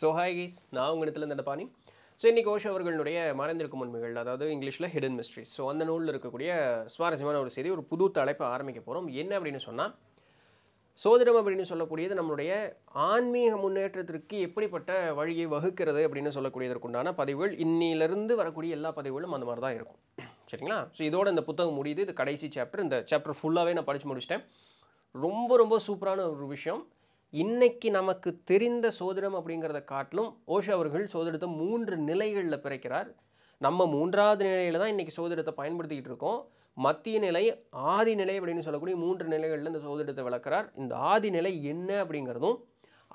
So hi keys நான் உங்கள் இடத்துல இந்த பாணி ஸோ இன்றைக்கி ஓஷோ அவர்களுடைய மறைந்திருக்கும் உண்மைகள் அதாவது இங்கிலீஷில் ஹிடன் மிஸ்ட்ரி ஸோ அந்த நூலில் இருக்கக்கூடிய சுவாரஸ்யமான ஒரு செய்தி ஒரு புது தலைப்பை ஆரம்பிக்க போகிறோம் என்ன அப்படின்னு சொன்னால் சோதிடம் அப்படின்னு சொல்லக்கூடியது நம்மளுடைய ஆன்மீக முன்னேற்றத்திற்கு எப்படிப்பட்ட வழியை வகுக்கிறது அப்படின்னு சொல்லக்கூடியதற்குண்டான பதிவுகள். இன்னிலிருந்து வரக்கூடிய எல்லா பதிவுகளும் அந்த மாதிரி தான் இருக்கும். சரிங்களா? ஸோ இதோட இந்த புத்தகம் முடியுது. இது கடைசி சாப்டர் இந்த சாப்டர் ஃபுல்லாகவே நான் படித்து முடிச்சிட்டேன். ரொம்ப ரொம்ப சூப்பரான ஒரு விஷயம். இன்னைக்கு நமக்கு தெரிந்த சோதிடம் அப்படிங்கிறத காட்டிலும் ஓஷோ அவர்கள் சோதிடத்தை மூன்று நிலைகளில் பிறக்கிறார். நம்ம மூன்றாவது நிலையில் தான் இன்றைக்கி சோதிடத்தை பயன்படுத்திக்கிட்டு இருக்கோம். மத்திய நிலை ஆதி நிலை அப்படின்னு சொல்லக்கூடிய மூன்று நிலைகளில் இந்த சோதிடத்தை விளக்குறார். இந்த ஆதி நிலை என்ன அப்படிங்கிறதும்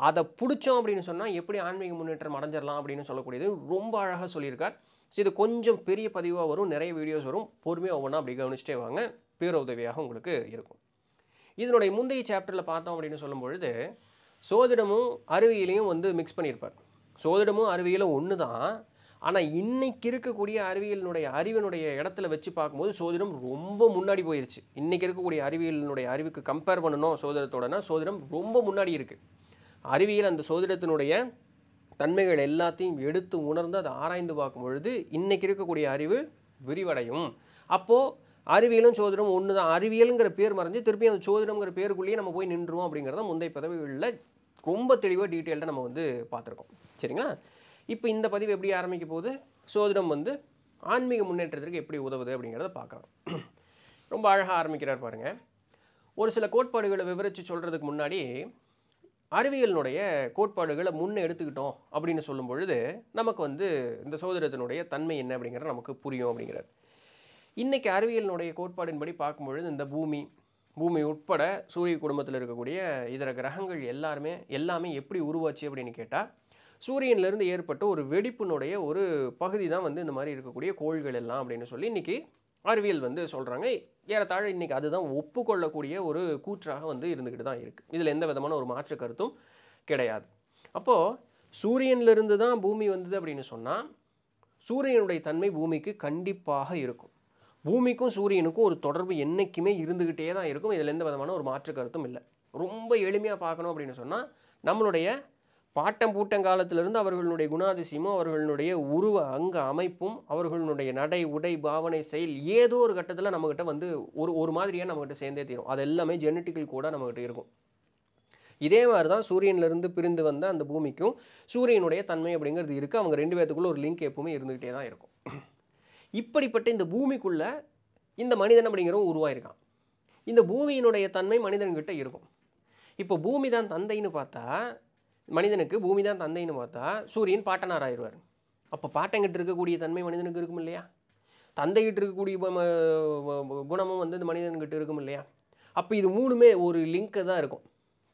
அதை பிடிச்சோம் அப்படின்னு சொன்னால் எப்படி ஆன்மீக முன்னேற்றம் அடைஞ்சிடலாம் அப்படின்னு சொல்லக்கூடியது ரொம்ப அழகாக சொல்லியிருக்கார். ஸோ இது கொஞ்சம் பெரிய பதிவாக வரும். நிறைய வீடியோஸ் வரும். பொறுமையாக ஒவ்வொன்றா அப்படி கவனிச்சிட்டே வாங்க. பேருதவியாக உங்களுக்கு இருக்கும். இதனுடைய முந்தைய சாப்டரில் பார்த்தோம் அப்படின்னு சொல்லும்பொழுது சோதிடமும் அறிவியலையும் வந்து மிக்ஸ் பண்ணியிருப்பார். சோதிடமும் அறிவியலும் ஒன்று தான் ஆனால் இன்றைக்கி இருக்கக்கூடிய அறிவியலினுடைய அறிவினுடைய இடத்துல வச்சு பார்க்கும்போது சோதிடம் ரொம்ப முன்னாடி போயிடுச்சு இன்றைக்கி இருக்கக்கூடிய அறிவியலினுடைய அறிவுக்கு கம்பேர் பண்ணணும் சோதிடத்தோடனா சோதிடம் ரொம்ப முன்னாடி இருக்குது அறிவியல் அந்த சோதிடத்தினுடைய தன்மைகள் எல்லாத்தையும் எடுத்து உணர்ந்து அதை ஆராய்ந்து பார்க்கும் பொழுது இன்றைக்கி இருக்கக்கூடிய அறிவு விரிவடையும். அப்போது அறிவியலும் சோதிடம் ஒன்று தான் அறிவியலுங்கிற பேர் மறைஞ்சு திருப்பி அந்த சோதிடம்ங்கிற பேருக்குள்ளேயே நம்ம போய் நின்றுவோம் அப்படிங்கிறத முந்தைய பதவிகளில் ரொம்ப தெளிவாக டீட்டெயில்டாக நம்ம வந்து பார்த்துருக்கோம். சரிங்களா? இப்போ இந்த பதிவு எப்படி ஆரம்பிக்க போகுது? சோதிடம் வந்து ஆன்மீக முன்னேற்றத்திற்கு எப்படி உதவுது அப்படிங்கிறத பார்க்கலாம். ரொம்ப அழகாக ஆரம்பிக்கிறார் பாருங்கள் ஒரு சில கோட்பாடுகளை விவரித்து சொல்கிறதுக்கு முன்னாடி அறிவியலினுடைய கோட்பாடுகளை முன்னே எடுத்துக்கிட்டோம் அப்படின்னு சொல்லும் பொழுது நமக்கு வந்து இந்த சோதரத்தினுடைய தன்மை என்ன அப்படிங்கிறது நமக்கு புரியும் அப்படிங்கிறார். இன்றைக்கி அறிவியலினுடைய கோட்பாடின்படி பார்க்கும்பொழுது இந்த பூமி பூமி உட்பட சூரிய குடும்பத்தில் இருக்கக்கூடிய இதர கிரகங்கள் எல்லாருமே எல்லாமே எப்படி உருவாச்சு அப்படின்னு கேட்டால் சூரியன்லேருந்து ஏற்பட்ட ஒரு வெடிப்பினுடைய ஒரு பகுதி தான் வந்து இந்த மாதிரி இருக்கக்கூடிய கோள்கள் எல்லாம் அப்படின்னு சொல்லி இன்றைக்கி அறிவியல் வந்து சொல்கிறாங்க ஏறத்தாழ இன்றைக்கி அதுதான் ஒப்புக்கொள்ளக்கூடிய ஒரு கூற்றாக வந்து இருந்துக்கிட்டு தான் இருக்குது இதில் எந்த விதமான ஒரு மாற்று கருத்தும் கிடையாது. அப்போது சூரியன்லேருந்து தான் பூமி வந்தது அப்படின்னு சொன்னால் சூரியனுடைய தன்மை பூமிக்கு கண்டிப்பாக இருக்கும். பூமிக்கும் சூரியனுக்கும் ஒரு தொடர்பு என்றைக்குமே இருந்துக்கிட்டே தான் இருக்கும். இதில் எந்த விதமான ஒரு மாற்று கருத்தும் இல்லை. ரொம்ப எளிமையாக பார்க்கணும் அப்படின்னு சொன்னால் நம்மளுடைய பாட்டம் பூட்டங்காலத்திலிருந்து அவர்களுடைய குணாதிசயமும் அவர்களுடைய உருவ அங்க அமைப்பும் அவர்களுடைய நடை உடை பாவனை செயல் ஏதோ ஒரு கட்டத்தில் நம்மக்கிட்ட வந்து ஒரு ஒரு மாதிரியாக நம்மக்கிட்ட சேர்ந்தே தீரும். அது எல்லாமே ஜெனட்டிக்கல் கூட நம்மக்கிட்ட இருக்கும். இதே மாதிரி தான் சூரியன்லேருந்து பிரிந்து வந்த அந்த பூமிக்கும் சூரியனுடைய தன்மை அப்படிங்கிறது இருக்குது அவங்க ரெண்டு பேர்த்துக்குள்ள ஒரு லிங்க் எப்பவுமே இருந்துக்கிட்டே தான் இருக்கும். இப்படிப்பட்ட இந்த பூமிக்குள்ளே இந்த மனிதன் அப்படிங்கிறவன் உருவாயிருக்கான். இந்த பூமியினுடைய தன்மை மனிதன்கிட்ட இருக்கும். இப்போ பூமி தான் தந்தைன்னு பார்த்தா மனிதனுக்கு பூமி தான் தந்தைன்னு பார்த்தா சூரியன் பாட்டனார் ஆயிடுவார் அப்போ பாட்டங்கிட்ட இருக்கக்கூடிய தன்மை மனிதனுக்கு இருக்கும் இல்லையா? தந்தைகிட்ட இருக்கக்கூடிய ம- குணமும் வந்து இந்த மனிதன்கிட்ட இருக்கும் இல்லையா? அப்போ இது மூணுமே ஒரு லிங்க்கு தான் இருக்கும்.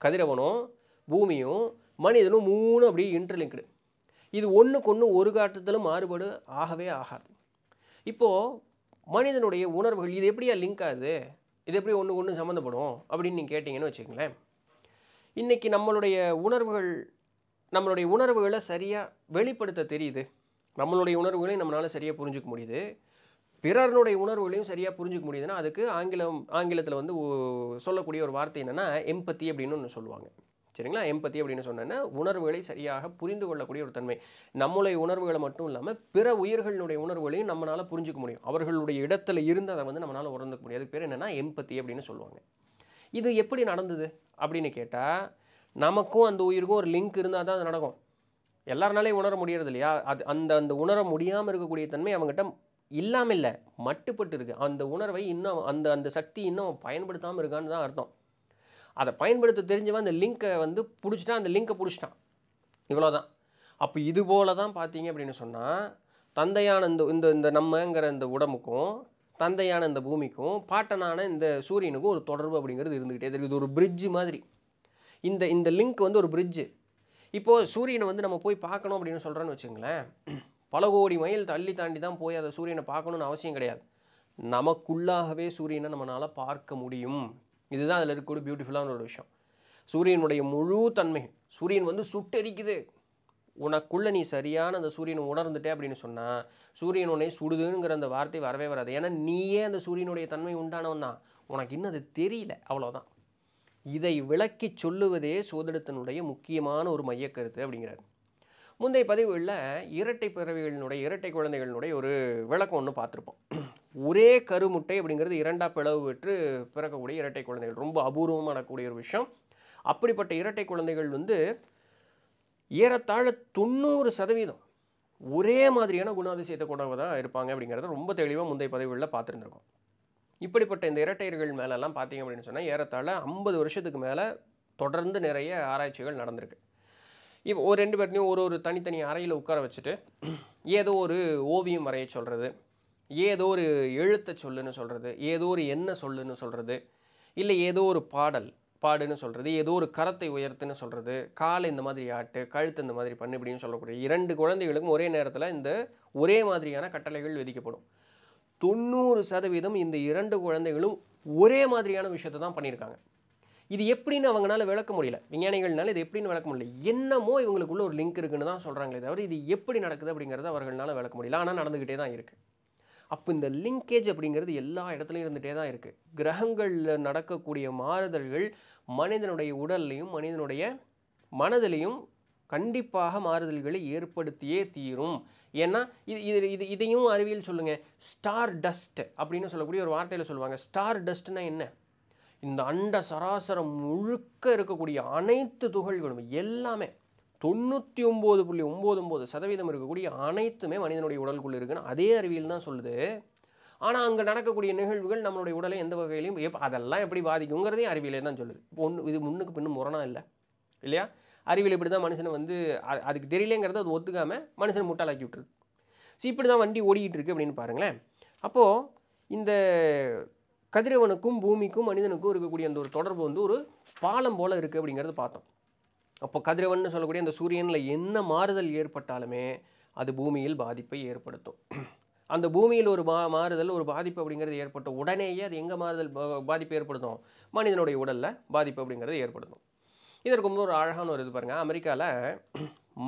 கதிரவனும் பூமியும் மனிதனும் மூணு அப்படியே இன்டர்லிங்க்டு இது ஒன்றுக்கு ஒன்று ஒரு காட்டத்திலும் மாறுபாடு ஆகவே ஆகாது. இப்போது மனிதனுடைய உணர்வுகள் இது எப்படியா லிங்க் ஆகுது? இது எப்படி ஒன்று ஒன்று சம்மந்தப்படும் அப்படின்னு நீங்கள் கேட்டிங்கன்னு வச்சுக்கங்களேன். இன்றைக்கி நம்மளுடைய உணர்வுகள் நம்மளுடைய உணர்வுகளை சரியாக வெளிப்படுத்த தெரியுது. நம்மளுடைய உணர்வுகளையும் நம்மளால் சரியாக புரிஞ்சுக்க முடியுது. பிறருடைய உணர்வுகளையும் சரியாக புரிஞ்சுக்க முடியுதுன்னா அதுக்கு ஆங்கிலம் ஆங்கிலத்தில் வந்து சொல்லக்கூடிய ஒரு வார்த்தை என்னென்னா எம்பத்தி அப்படின்னு ஒன்று சொல்லுவாங்க. சரிங்களா? எம்பத்தி அப்படின்னு சொன்னேன்னா உணர்வுகளை சரியாக புரிந்து கொள்ளக்கூடிய ஒரு தன்மை. நம்மளுடைய உணர்வுகளை மட்டும் இல்லாமல் பிற உயிர்களுடைய உணர்வுகளையும் நம்மளால் புரிஞ்சுக்க முடியும். அவர்களுடைய இடத்துல இருந்து அதை வந்து நம்மளால் உணர்ந்துக்க முடியும். அதுக்கு பேர் என்னென்னா எம்பத்தி அப்படின்னு சொல்லுவாங்க. இது எப்படி நடந்தது அப்படின்னு கேட்டால் நமக்கும் அந்த உயிருக்கும் ஒரு லிங்க் இருந்தால் தான் அது நடக்கும். எல்லாருனாலையும் உணர முடியறது இல்லையா அது அந்த அந்த உணர முடியாமல் இருக்கக்கூடிய தன்மை அவங்ககிட்ட இல்லாமல் இல்லை. மட்டுப்பட்டு இருக்குது அந்த உணர்வை இன்னும் அந்த அந்த சக்தி இன்னும் பயன்படுத்தாமல் இருக்கான்னு தான் அர்த்தம். அதை பயன்படுத்த தெரிஞ்சவன் அந்த லிங்க்கை வந்து பிடிச்சிட்டான் அந்த லிங்கை பிடிச்சிட்டான். இவ்வளோதான் அப்போ இது போல தான் பார்த்தீங்க அப்படின்னு சொன்னால் தந்தையான இந்த இந்த இந்த நம்மங்கிற இந்த உடம்புக்கும் தந்தையான இந்த பூமிக்கும் பாட்டனான இந்த சூரியனுக்கும் ஒரு தொடர்பு அப்படிங்கிறது இருந்துக்கிட்டே தெரியுது ஒரு பிரிட்ஜு மாதிரி. இந்த இந்த லிங்க் வந்து ஒரு பிரிட்ஜு இப்போது சூரியனை வந்து நம்ம போய் பார்க்கணும் அப்படின்னு சொல்கிறோன்னு வச்சுங்களேன் பல கோடி மைல் தள்ளி தாண்டி தான் போய் அதை சூரியனை பார்க்கணுன்னு அவசியம் கிடையாது. நமக்குள்ளாகவே சூரியனை நம்மளால் பார்க்க முடியும். இதுதான் அதில் இருக்கக்கூடிய பியூட்டிஃபுல்லான ஒரு விஷயம். சூரியனுடைய முழு தன்மை சூரியன் வந்து சுட்டெரிக்குது. உனக்குள்ளே நீ சரியான அந்த சூரியனை உணர்ந்துட்டே அப்படின்னு சொன்னால் சூரியன் உன்னை சுடுதுங்கிற அந்த வார்த்தை வரவே வராது. ஏன்னா நீயே அந்த சூரியனுடைய தன்மை உண்டானவன் தான். உனக்கு இன்னும் அது தெரியல அவ்வளோதான் இதை விளக்கி சொல்லுவதே சோதிடத்தினுடைய முக்கியமான ஒரு மையக்கருத்து அப்படிங்கிறார். முந்தைய பதிவுகளில் இரட்டை பிறவிகளினுடைய இரட்டை குழந்தைகளினுடைய ஒரு விளக்கம் ஒன்று பார்த்துருப்போம். ஒரே கருமுட்டை அப்படிங்கிறது இரண்டா பிளவு பெற்று பிறக்கக்கூடிய இரட்டை குழந்தைகள். ரொம்ப அபூர்வமாக நடக்கக்கூடிய ஒரு விஷயம். அப்படிப்பட்ட இரட்டை குழந்தைகள் வந்து ஏறத்தாழ தொண்ணூறு சதவீதம் ஒரே மாதிரியான குணாதிசயத்தை கொண்டவதாக இருப்பாங்க அப்படிங்கிறத ரொம்ப தெளிவாக முந்தைய பதவிகளில் பார்த்துருந்துருக்கோம். இப்படிப்பட்ட இந்த இரட்டையர்கள் மேலெல்லாம் பார்த்தீங்க அப்படின்னு சொன்னால் ஏறத்தாழ ஐம்பது வருஷத்துக்கு மேலே தொடர்ந்து நிறைய ஆராய்ச்சிகள் நடந்திருக்கு. இப்போ ஒரு ரெண்டு பேர்த்தையும் ஒரு ஒரு தனித்தனி அறையில் உட்கார வச்சுட்டு ஏதோ ஒரு ஓவியம் வரைய சொல்கிறது ஏதோ ஒரு எழுத்தை சொல்லுன்னு சொல்கிறது ஏதோ ஒரு என்ன சொல்லுன்னு சொல்கிறது இல்லை ஏதோ ஒரு பாடல் பாடுன்னு சொல்கிறது ஏதோ ஒரு கரத்தை உயர்த்துன்னு சொல்கிறது காலை இந்த மாதிரி ஆட்டு கழுத்து இந்த மாதிரி பண்ணு இப்படின்னு சொல்லக்கூடிய இரண்டு குழந்தைகளுக்கும் ஒரே நேரத்தில் இந்த ஒரே மாதிரியான கட்டளைகள் விதிக்கப்படும். தொண்ணூறு சதவீதம் இந்த இரண்டு குழந்தைகளும் ஒரே மாதிரியான விஷயத்தை தான் பண்ணியிருக்காங்க. இது எப்படின்னு அவங்களால விளக்க முடியல. விஞ்ஞானிகள்னால இது எப்படின்னு விளக்க முடியல. என்னமோ இவங்களுக்குள்ள ஒரு லிங்க் இருக்குன்னு தான் சொல்கிறாங்களே தவிர இது எப்படி நடக்குது அப்படிங்கிறத அவர்களால விளக்க முடியல. ஆனால் நடந்துக்கிட்டே தான் இருக்குது அப்போ இந்த லிங்கேஜ் அப்படிங்கிறது எல்லா இடத்துலையும் இருந்துகிட்டே தான் இருக்குது கிரகங்களில் நடக்கக்கூடிய மாறுதல்கள் மனிதனுடைய உடல்லையும் மனிதனுடைய மனதிலையும் கண்டிப்பாக மாறுதல்களை ஏற்படுத்தியே தீரும். ஏன்னா இது இது இது இதையும் அறிவியல் சொல்லுங்கள் ஸ்டார் டஸ்ட் அப்படின்னு சொல்லக்கூடிய ஒரு வார்த்தையில் சொல்லுவாங்க. ஸ்டார் டஸ்ட்னா என்ன? இந்த அண்ட சராசரம் முழுக்க இருக்கக்கூடிய அனைத்து துகள்களும் எல்லாமே தொண்ணூற்றி ஒம்பது புள்ளி ஒம்பது ஒம்பது சதவீதம் இருக்கக்கூடிய அனைத்துமே மனிதனுடைய உடலுக்குள்ளே இருக்குன்னு அதே அறிவியல் தான் சொல்லுது. ஆனால் அங்கே நடக்கக்கூடிய நிகழ்வுகள் நம்மளுடைய உடலை எந்த வகையிலையும் எப் அதெல்லாம் எப்படி பாதிக்குங்கிறதையும் அறிவியலே தான் சொல்லுது. இப்போ ஒன்று இது முன்னுக்கு பின்னும் முரணா இல்லை இல்லையா? அறிவியல் இப்படி தான் மனுஷனை வந்து அதுக்கு தெரியலேங்கிறத அது ஒத்துக்காமல் மனுஷனை முட்டாளாக்கி விட்டுருது. ஸோ இப்படி தான் வண்டி ஓடிக்கிட்டு இருக்கு அப்படின்னு பாருங்களேன். அப்போது இந்த கதிரவனுக்கும் பூமிக்கும் மனிதனுக்கும் இருக்கக்கூடிய அந்த ஒரு தொடர்பு வந்து ஒரு பாலம் போல் இருக்குது அப்படிங்கிறத பார்த்தோம். அப்போ கதிரவன் சொல்லக்கூடிய அந்த சூரியனில் என்ன மாறுதல் ஏற்பட்டாலுமே அது பூமியில் பாதிப்பை ஏற்படுத்தும். அந்த பூமியில் ஒரு மா மாறுதல் ஒரு பாதிப்பு அப்படிங்கிறது ஏற்பட்ட உடனேயே அது எங்கே மாறுதல் பா- பாதிப்பு ஏற்படுத்தும்? மனிதனுடைய உடலில் பாதிப்பு அப்படிங்கிறது ஏற்படுத்தும். இதற்கு ரொம்ப ஒரு அழகான ஒரு இது பாருங்கள் அமெரிக்காவில்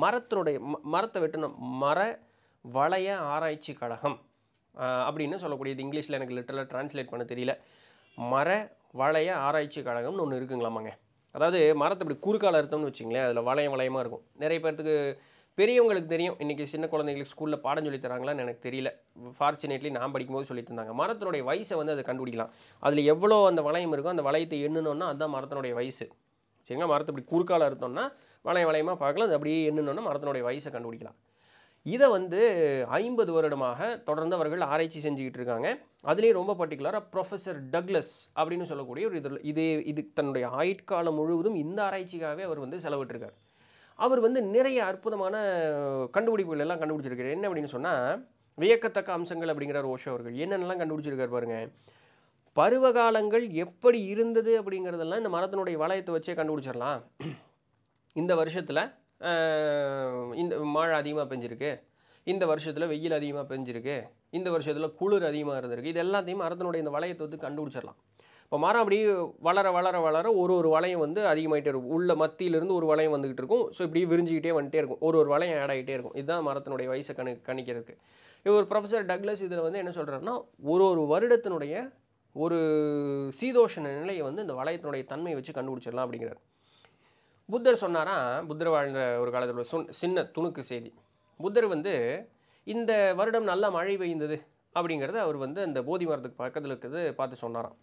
மரத்தினுடைய ம- மரத்தை வெட்டணும் மர வளைய ஆராய்ச்சி கழகம் அப்படின்னு சொல்லக்கூடியது. இங்கிலீஷில் எனக்கு லிட்டரலாக ட்ரான்ஸ்லேட் பண்ண தெரியல. மர வளைய ஆராய்ச்சி கழகம்னு ஒன்று இருக்குங்களாமாங்க. அதாவது மரத்தை இப்படி குறுக்கால அறுத்தோம்னு வச்சிங்களேன் அதில் வளையம் வளையமாக இருக்கும். நிறைய பேர்த்துக்கு பெரியவங்களுக்கு தெரியும். இன்றைக்கி சின்ன குழந்தைங்களுக்கு ஸ்கூலில் பாடம் சொல்லி தராங்களான்னு எனக்கு தெரியல. ஃபார்ச்சுனேட்லி நான் படிக்கும்போது சொல்லி தந்தாங்க. மரத்தினுடைய வயசை வந்து அதை கண்டுபிடிக்கலாம். அதில் எவ்வளோ அந்த வளையம் இருக்கோ அந்த வளையத்தை எண்ணணுன்னா அதுதான் மரத்தினுடைய வயசு. சரிங்களா? மரத்தை இப்படி குறுக்கால அறுத்தோம்னா வளையம் வளையமாக பார்க்கலாம். அது அப்படியே எண்ணணுன்னா மரத்தினுடைய வயசை கண்டுபிடிக்கலாம். இதை வந்து ஐம்பது வருடமாக தொடர்ந்து அவர்கள் ஆராய்ச்சி செஞ்சுக்கிட்டு இருக்காங்க. அதுலேயும் ரொம்ப பர்டிகுலராக ப்ரொஃபஸர் டக்ளஸ் அப்படின்னு சொல்லக்கூடிய ஒரு இதில் இது இது தன்னுடைய ஆயுட்காலம் முழுவதும் இந்த ஆராய்ச்சிக்காகவே அவர் வந்து செலவிட்டிருக்கார். அவர் வந்து நிறைய அற்புதமான கண்டுபிடிப்புகள் எல்லாம் கண்டுபிடிச்சிருக்காரு. என்ன அப்படின்னு சொன்னால் வியக்கத்தக்க அம்சங்கள் அப்படிங்கிறார் ஓஷோ அவர்கள். என்னென்னலாம் கண்டுபிடிச்சிருக்காரு பாருங்கள் பருவகாலங்கள் எப்படி இருந்தது அப்படிங்கிறதெல்லாம் இந்த மரத்தினுடைய வளையத்தை வச்சே கண்டுபிடிச்சிடலாம் இந்த வருஷத்தில் இந்த மழை அதிகமாக பெஞ்சிருக்கு. இந்த வருஷத்தில் வெயில் அதிகமாக பெஞ்சிருக்கு. இந்த வருஷத்தில் குளிர் அதிகமாக இருந்திருக்கு. இது எல்லாத்தையும் மரத்தினுடைய இந்த வளையத்தை வந்து கண்டுபிடிச்சிடலாம். இப்போ மரம் அப்படியே வளர வளர வளர ஒரு ஒரு வளையம் வந்து அதிகமாகிட்டே இருக்கும். உள்ள மத்தியிலிருந்து ஒரு வளையம் வந்துக்கிட்டு இருக்கும். ஸோ இப்படி விரிஞ்சிக்கிட்டே வந்துட்டே இருக்கும். ஒரு ஒரு வளையம் ஆட் ஆகிட்டே இருக்கும். இதுதான் மரத்தினுடைய வயசை கணி கணிக்கிறதுக்கு. இவர் ப்ரொஃபஸர் டக்ளஸ் இதில் வந்து என்ன சொல்கிறாருன்னா ஒரு ஒரு வருடத்தினுடைய ஒரு சீதோஷண நிலையை வந்து இந்த வளையத்தினுடைய தன்மையை வச்சு கண்டுபிடிச்சிடலாம் அப்படிங்கிறார். புத்தர் சொன்னாராம் புத்தர் வாழ்ந்த ஒரு காலத்தில் சொன் சின்ன துணுக்கு செய்தி. புத்தர் வந்து இந்த வருடம் நல்லா மழை பெய்ந்தது அப்படிங்கிறத அவர் வந்து அந்த போதி மரத்துக்கு பக்கத்தில் இருக்கிறது பார்த்து சொன்னாராம்.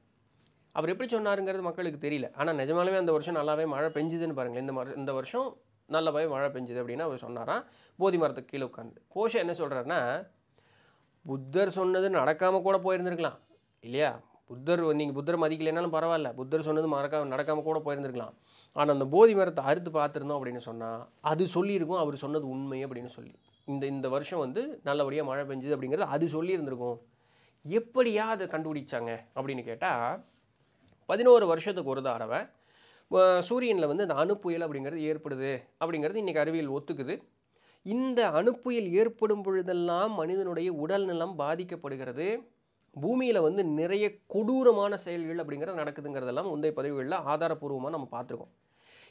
அவர் எப்படி சொன்னாருங்கிறது மக்களுக்கு தெரியல. ஆனால் நிஜமாலுமே அந்த வருஷம் நல்லாவே மழை பெஞ்சுதுன்னு பாருங்களேன். இந்த மர இந்த வருஷம் நல்லாவே மழை பெஞ்சுது அப்படின்னு அவர் சொன்னாராம். போதி மரத்துக்கு கீழே உட்காந்து கோஷம் என்ன சொல்கிறாருன்னா புத்தர் சொன்னது நடக்காமல் கூட போயிருந்துருக்கலாம் இல்லையா? புத்தர் நீங்கள் புத்தர் மதிக்கலைனாலும் பரவாயில்ல. புத்தர் சொன்னது மறக்காம நடக்காமல் கூட போயிருந்துருக்கலாம். ஆனால் அந்த போதி மரத்தை அறுத்து பார்த்துருந்தோம் அப்படின்னு சொன்னால் அது சொல்லியிருக்கும் அவர் சொன்னது உண்மை அப்படின்னு சொல்லி. இந்த இந்த வருஷம் வந்து நல்லபடியாக மழை பெஞ்சுது அப்படிங்கிறது அது சொல்லியிருந்திருக்கும். எப்படியா அதை கண்டுபிடிச்சாங்க அப்படின்னு கேட்டால் பதினோரு வருஷத்துக்கு ஒரு தடவை சூரியனில் வந்து இந்த அணுப்புயல் அப்படிங்கிறது ஏற்படுது அப்படிங்கிறது இன்றைக்கி அறிவியல் ஒத்துக்குது. இந்த அணுப்புயல் ஏற்படும் பொழுதெல்லாம் மனிதனுடைய உடல்நலம் பாதிக்கப்படுகிறது. பூமியில் வந்து நிறைய கொடூரமான செயல்கள் அப்படிங்கிறது நடக்குதுங்கிறதெல்லாம் முந்தைய பதிவுகளில் ஆதாரப்பூர்வமாக நம்ம பார்த்துருக்கோம்.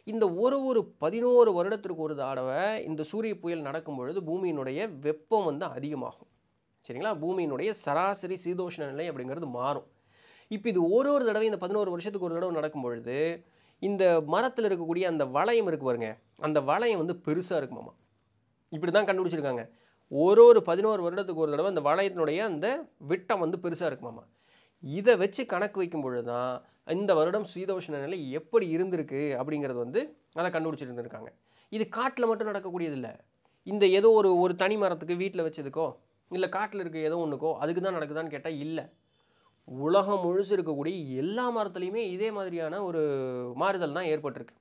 இந்த ஒரு ஒரு பதினோரு வருடத்திற்கு ஒரு தடவை இந்த சூரிய புயல் நடக்கும் பொழுது பூமியினுடைய வெப்பம் வந்து அதிகமாகும். சரிங்களா? பூமியினுடைய சராசரி சீதோஷ்ண நிலை அப்படிங்கிறது மாறும். இப்போ இது ஒரு ஒரு தடவை இந்த பதினோரு வருஷத்துக்கு ஒரு தடவை நடக்கும் பொழுது இந்த மரத்தில் இருக்கக்கூடிய அந்த வளையம் இருக்கு பாருங்க. அந்த வளையம் வந்து பெருசாக இருக்குமாமா? இப்படி தான் கண்டுபிடிச்சிருக்காங்க. ஒரு ஒரு பதினோரு வருடத்துக்கு ஒரு தடவை அந்த வளையத்தினுடைய அந்த விட்டம் வந்து பெருசாக இருக்குமாமா. இதை வச்சு கணக்கு வைக்கும் பொழுது தான் இந்த வருடம் சீதோஷ்ண நிலை எப்படி இருந்திருக்கு அப்படிங்கிறது வந்து அதை கண்டுபிடிச்சிட்டு இருந்திருக்காங்க இது காட்டில் மட்டும் நடக்கக்கூடியது இல்லை இந்த ஏதோ ஒரு ஒரு தனி மரத்துக்கு வீட்டில் வச்சதுக்கோ இல்லை காட்டில் இருக்க ஏதோ ஒன்றுக்கோ அதுக்கு தான் நடக்குதான்னு கேட்டால் இல்லை. உலகம் முழுசு இருக்கக்கூடிய எல்லா மரத்துலையுமே இதே மாதிரியான ஒரு மாறுதல் தான் ஏற்பட்டிருக்கு.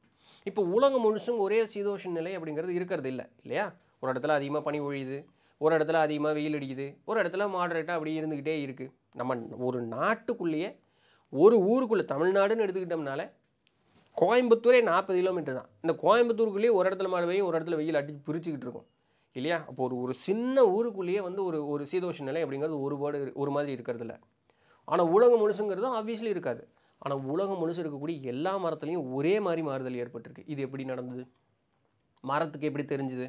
இப்போ உலகம் முழுசும் ஒரே சீதோஷ நிலை அப்படிங்கிறது இருக்கிறது இல்லை இல்லையா? ஒரு இடத்துல அதிகமாக பனி ஒழியுது ஒரு இடத்துல அதிகமாக வெயில் அடிக்குது ஒரு இடத்துல மாடரேட்டாக அப்படி இருந்துக்கிட்டே இருக்குது நம்ம ஒரு நாட்டுக்குள்ளேயே ஒரு ஊருக்குள்ளே தமிழ்நாடுன்னு எடுத்துக்கிட்டோம்னால கோயம்புத்தூரே நாற்பது கிலோமீட்டர் தான். இந்த கோயம்புத்தூருக்குள்ளேயே ஒரு இடத்துல மழை பெய்யும் ஒரு இடத்துல வெயில் அடிச்சு பிரிச்சுக்கிட்டு இருக்கும். இல்லையா? அப்போ ஒரு ஒரு சின்ன ஊருக்குள்ளேயே வந்து ஒரு ஒரு சீதோஷ நிலை அப்படிங்கிறது ஒரு பாடு ஒரு மாதிரி இருக்கிறது இல்லை. ஆனால் உலகம் முழுசுங்கிறதும் ஆப்வியஸ்லி இருக்காது. ஆனால் உலகம் முழுசு இருக்கக்கூடிய எல்லா மரத்துலேயும் ஒரே மாதிரி மாறுதல் ஏற்பட்டிருக்கு. இது எப்படி நடந்தது? மரத்துக்கு எப்படி தெரிஞ்சுது?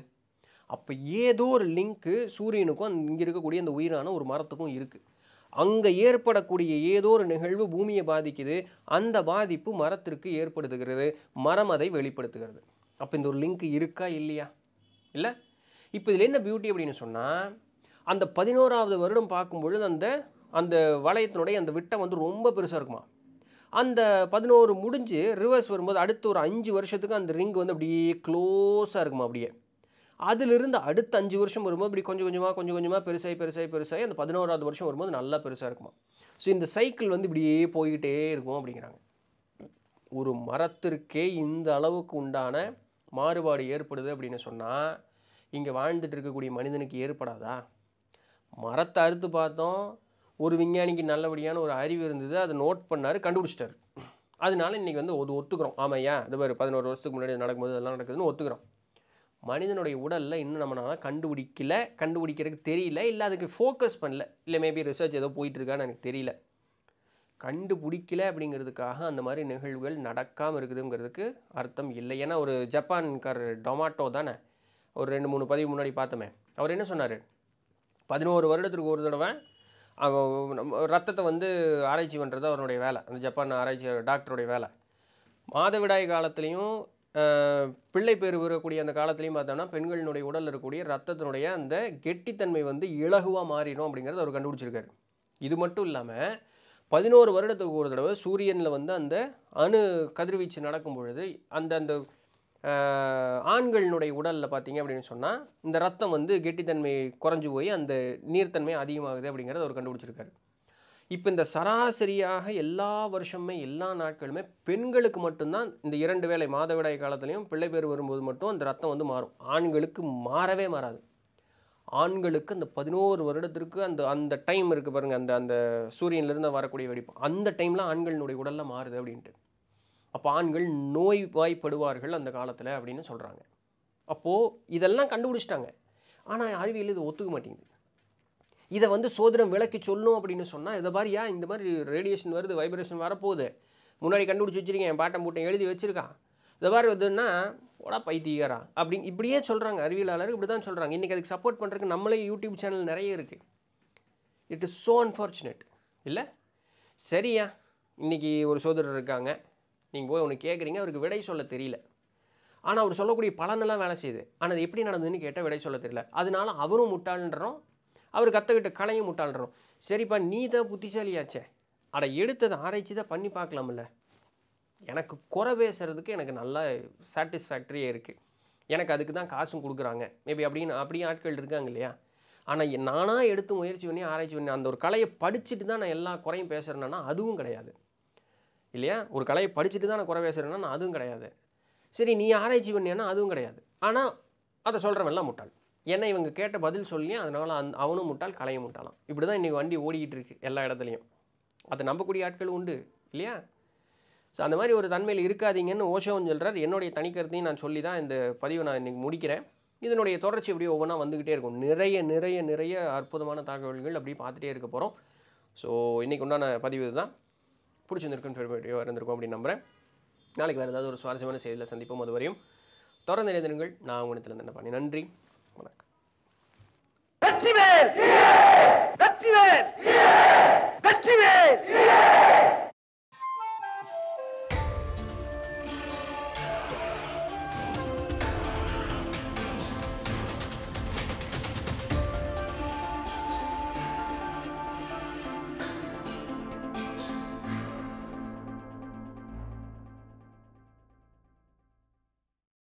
அப்போ ஏதோ ஒரு லிங்க்கு சூரியனுக்கும் இங்கே இருக்கக்கூடிய அந்த உயிரான ஒரு மரத்துக்கும் இருக்குது அங்கே ஏற்படக்கூடிய ஏதோ ஒரு நிகழ்வு பூமியை பாதிக்குது. அந்த பாதிப்பு மரத்திற்கு ஏற்படுத்துகிறது. மரம் அதை வெளிப்படுத்துகிறது. அப்போ இந்த ஒரு லிங்க் இருக்கா இல்லையா? இல்லை? இப்போ இதில் என்ன பியூட்டி அப்படின்னு சொன்னால் அந்த பதினோராவது வருடம் பார்க்கும்பொழுது அந்த அந்த வளையத்தினுடைய அந்த விட்டம் வந்து ரொம்ப பெருசாக இருக்குமா? அந்த பதினோரு முடிஞ்சு ரிவர்ஸ் வரும்போது அடுத்த ஒரு அஞ்சு வருஷத்துக்கு அந்த ரிங் வந்து அப்படியே க்ளோஸாக இருக்குமா அப்படியே? அதிலிருந்து அடுத்த அஞ்சு வருஷம் வரும்போது இப்படி கொஞ்சம் கொஞ்சமாக கொஞ்சம் கொஞ்சமாக பெருசாகி பெருசாகி பெருசாகி அந்த பதினோராவது வருஷம் வரும்போது நல்லா பெருசாக இருக்குமா? ஸோ இந்த சைக்கிள் வந்து இப்படியே போய்கிட்டே இருக்கும் அப்படிங்கிறாங்க. ஒரு மரத்திற்கே இந்த அளவுக்கு உண்டான மாறுபாடு ஏற்படுது அப்படின்னு சொன்னால் இங்கே வாழ்ந்துட்டு இருக்கக்கூடிய மனிதனுக்கு ஏற்படாதா? மரத்தை அறுத்து பார்த்தோம் ஒரு விஞ்ஞானிக்கு நல்லபடியான ஒரு அறிவு இருந்தது அதை நோட் பண்ணார் கண்டுபிடிச்சிட்டாரு. அதனால இன்றைக்கி வந்து ஒரு ஒத்துக்கிறோம். ஏன் அது மாதிரி பதினோரு வருஷத்துக்கு முன்னாடி நடக்கும்போது அதெல்லாம் நடக்குதுன்னு ஒத்துக்கிறோம். மனிதனுடைய உடலில் இன்னும் நம்மளால கண்டுபிடிக்கல கண்டுபிடிக்கிறதுக்கு தெரியல இல்லை அதுக்கு ஃபோக்கஸ் பண்ணல. இல்லை மேபி ரிசர்ச் ஏதோ போயிட்டுருக்கான்னு எனக்கு தெரியல. கண்டுபிடிக்கல அப்படிங்கிறதுக்காக அந்த மாதிரி நிகழ்வுகள் நடக்காமல் இருக்குதுங்கிறதுக்கு அர்த்தம் இல்லை. ஏன்னா ஒரு ஜப்பான்கார் டொமாட்டோ தானே? ஒரு ரெண்டு மூணு பதிவு முன்னாடி பார்த்தோமே. அவர் என்ன சொன்னார்? பதினோரு வருடத்துக்கு ஒரு தடவை அவன் ரத்தத்தை வந்து ஆராய்ச்சி பண்ணுறது அவருடைய வேலை. அந்த ஜப்பான் ஆராய்ச்சி டாக்டருடைய வேலை. மாதவிடாய் காலத்துலேயும் பிள்ளை பேர் வரக்கூடிய அந்த காலத்துலையும் பார்த்தோம்னா பெண்களினுடைய உடலில் இருக்கக்கூடிய ரத்தத்தினுடைய அந்த கெட்டித்தன்மை வந்து இலகுவாக மாறிடும் அப்படிங்கிறத அவர் கண்டுபிடிச்சிருக்காரு. இது மட்டும் இல்லாமல் பதினோரு வருடத்துக்கு ஒரு தடவை சூரியனில் வந்து அந்த அணு கதிர்வீச்சு நடக்கும் பொழுது அந்த அந்த ஆண்களினுடைய உடலில் பார்த்தீங்க அப்படின்னு சொன்னால் இந்த ரத்தம் வந்து கெட்டித்தன்மை குறைஞ்சு போய் அந்த நீர்த்தன்மை அதிகமாகுது அப்படிங்கிறத அவர் கண்டுபிடிச்சிருக்காரு. இப்போ இந்த சராசரியாக எல்லா வருஷமே எல்லா நாட்களுமே பெண்களுக்கு மட்டும்தான் இந்த இரண்டு வேளை மாதவிடாய் காலத்துலேயும் பிள்ளை பேர் வரும்போது மட்டும் அந்த ரத்தம் வந்து மாறும். ஆண்களுக்கு மாறவே மாறாது. ஆண்களுக்கு அந்த பதினோரு வருடத்திற்கு அந்த அந்த டைம் இருக்குது பாருங்கள் அந்த அந்த சூரியன்லேருந்து வரக்கூடிய வெடிப்பு. அந்த டைமில் ஆண்களினுடைய உடலில் மாறுது அப்படின்ட்டு. அப்போ ஆண்கள் நோய்வாய்ப்படுவார்கள் அந்த காலத்தில் அப்படின்னு சொல்கிறாங்க அப்போது இதெல்லாம் கண்டுபிடிச்சிட்டாங்க. ஆனால் அறிவியல் இது ஒத்துக்க மாட்டேங்குது. இதை வந்து சோதனம் விளக்கி சொல்லணும் அப்படின்னு சொன்னால் இதை மாதிரியா இந்த மாதிரி ரேடியேஷன் வருது வைப்ரேஷன் வரப்போகுது? முன்னாடி கண்டுபிடிச்சி வச்சுருக்கேன் என் பாட்டம் பூட்டம் எழுதி வச்சுருக்கான். இந்த மாதிரி வந்துன்னா ஓடா பைத்தியரா அப்படி இப்படியே சொல்கிறாங்க அறிவியலாளர் இப்படி தான் சொல்கிறாங்க இன்றைக்கி அதுக்கு சப்போர்ட் பண்ணுறதுக்கு நம்மளே யூடியூப் சேனல் நிறைய இருக்குது இட் இஸ் ஸோ அன்ஃபார்ச்சுனேட் இல்லை? சரியா? இன்றைக்கி ஒரு சோதரர் இருக்காங்க. நீங்கள் போய் ஒன்று கேட்குறீங்க அவருக்கு விடை சொல்ல தெரியல. ஆனால் அவர் சொல்லக்கூடிய பலனெல்லாம் வேலை செய்யுது. ஆனால் அது எப்படி நடந்ததுன்னு கேட்டால் விடை சொல்ல தெரியல. அதனால அவரும் முட்டாளன்றோம். அவர் கற்றுக்கிட்ட கலையும் முட்டாளரும் சரிப்பா நீ தான் புத்திசாலியாச்சே. அட எடுத்ததை ஆராய்ச்சி தான் பண்ணி பார்க்கலாம்ல. எனக்கு குறை பேசுறதுக்கு எனக்கு நல்லா சாட்டிஸ்ஃபேக்டரியே இருக்குது எனக்கு அதுக்கு தான் காசும் கொடுக்குறாங்க. மேபி அப்படின்னு அப்படியே ஆட்கள் இருக்காங்க இல்லையா? ஆனால் நானாக எடுத்து முயற்சி பண்ணி ஆராய்ச்சி பண்ணி அந்த ஒரு கலையை படிச்சுட்டு தான் நான் எல்லா குறையும் பேசுகிறேன்னா அதுவும் கிடையாது. இல்லையா? ஒரு கலையை படிச்சுட்டு தான் நான் குறை பேசுகிறேன்னா நான் அதுவும் கிடையாது. சரி நீ ஆராய்ச்சி பண்ணியானா அதுவும் கிடையாது. ஆனால் அதை சொல்கிறவெல்லாம் முட்டாள். ஏன்னா இவங்க கேட்ட பதில் சொல்லி அதனால் அந் அவனும் முட்டாள் கலையும் முட்டாலாம் இப்படி தான் இன்றைக்கி வண்டி ஓடிக்கிட்டு இருக்கு எல்லா இடத்துலையும். அதை நம்பக்கூடிய ஆட்கள் உண்டு இல்லையா? ஸோ அந்த மாதிரி ஒரு தன்மையில் இருக்காதீங்கன்னு ஓஷோன்னு சொல்கிறார் என்னுடைய தனிக்கருத்தையும் நான் சொல்லி தான் இந்த பதிவை நான் இன்றைக்கி முடிக்கிறேன். இதனுடைய தொடர்ச்சி அப்படியே ஒவ்வொன்றா வந்துக்கிட்டே இருக்கும். நிறைய நிறைய நிறைய அற்புதமான தகவல்கள் அப்படியே பார்த்துட்டே இருக்க போகிறோம் ஸோ இன்றைக்கி உண்டான பதிவு இதுதான். பிடிச்சிருந்துருக்குன்னு இருந்திருக்கும் அப்படின்னு நம்புகிறேன் நாளைக்கு வேறு ஏதாவது ஒரு சுவாரஸ்யமான செய்தியில் சந்திப்போம். அது வரையும் தொடர்ந்து இணைந்திருங்கள். நான் உங்கள்கிட்ட என்ன பண்ணி நன்றி. Monaco. Vettime! Vettime! Vettime!